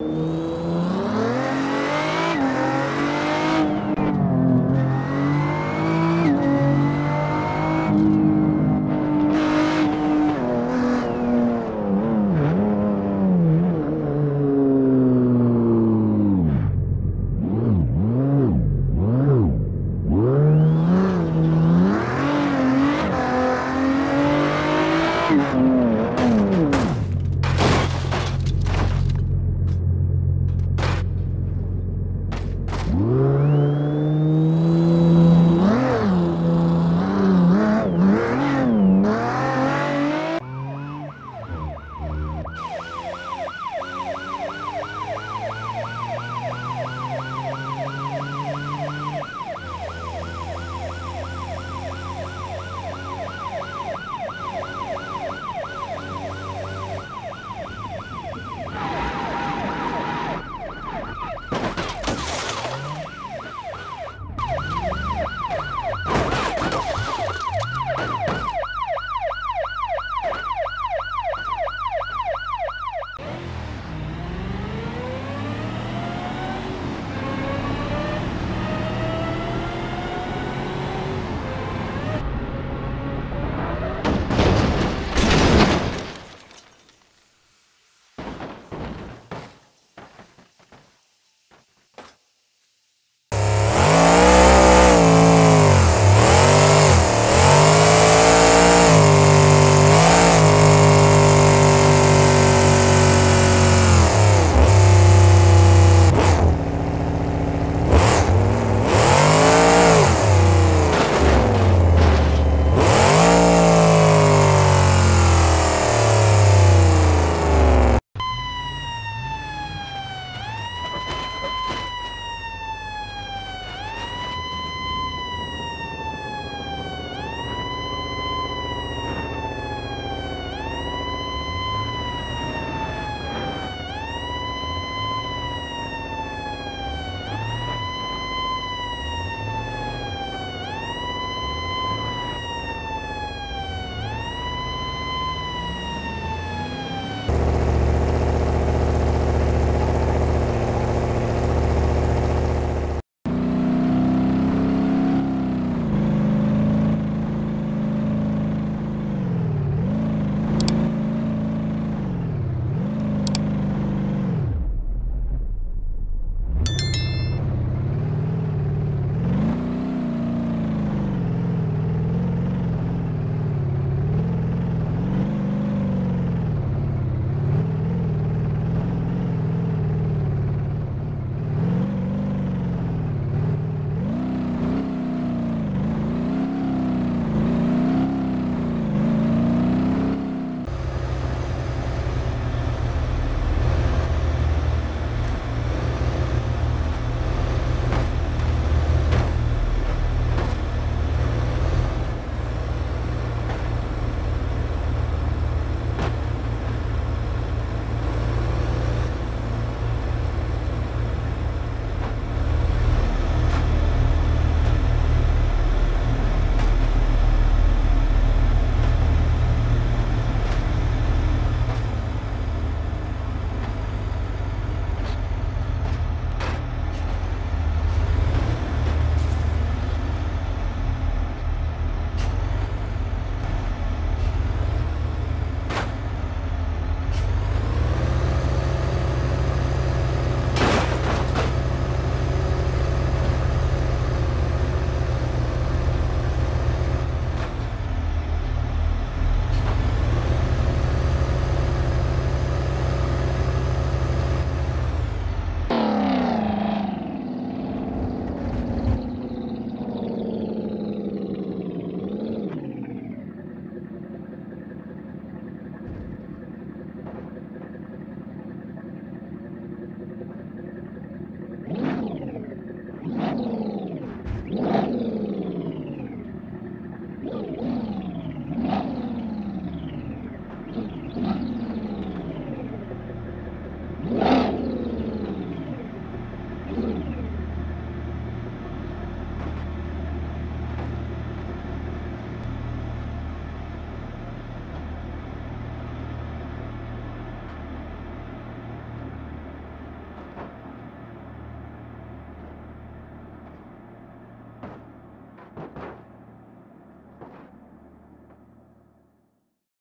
you